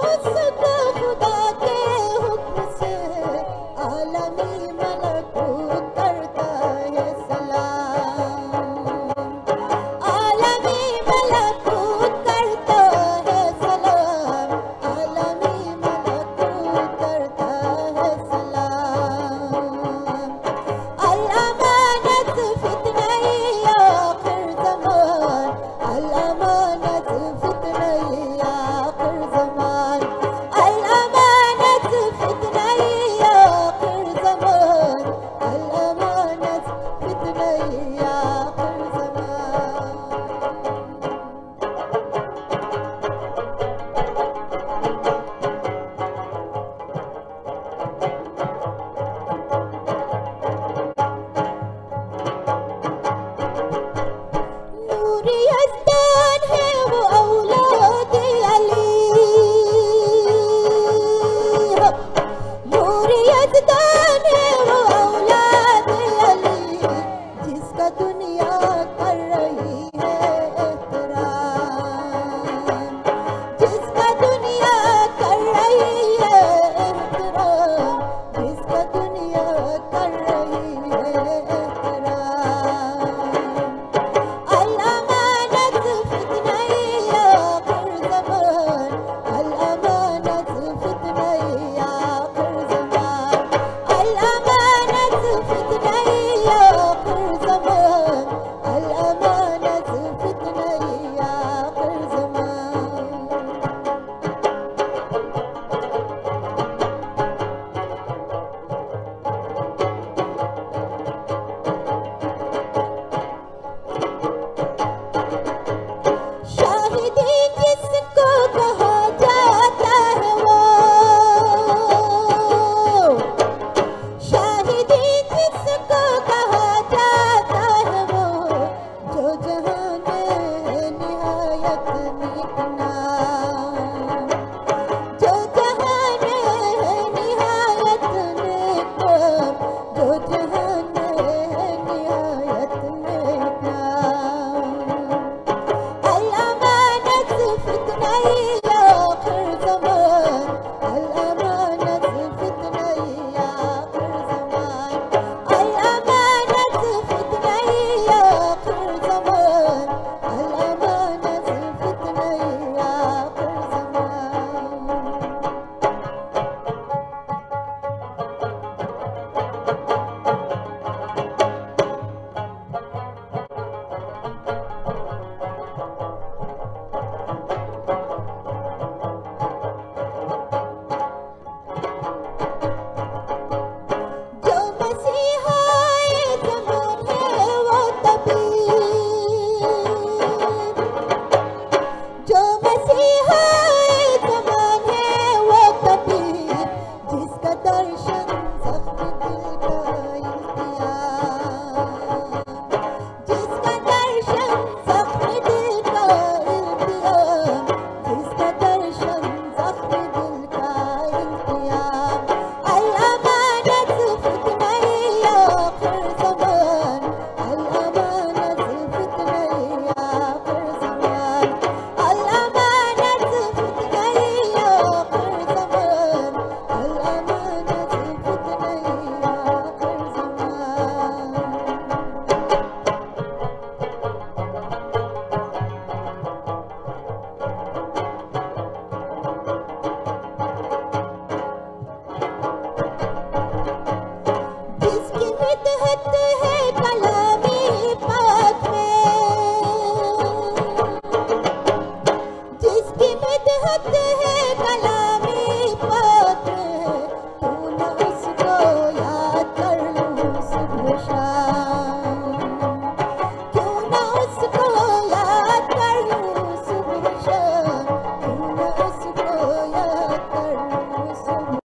What's was so करिया अभिजीत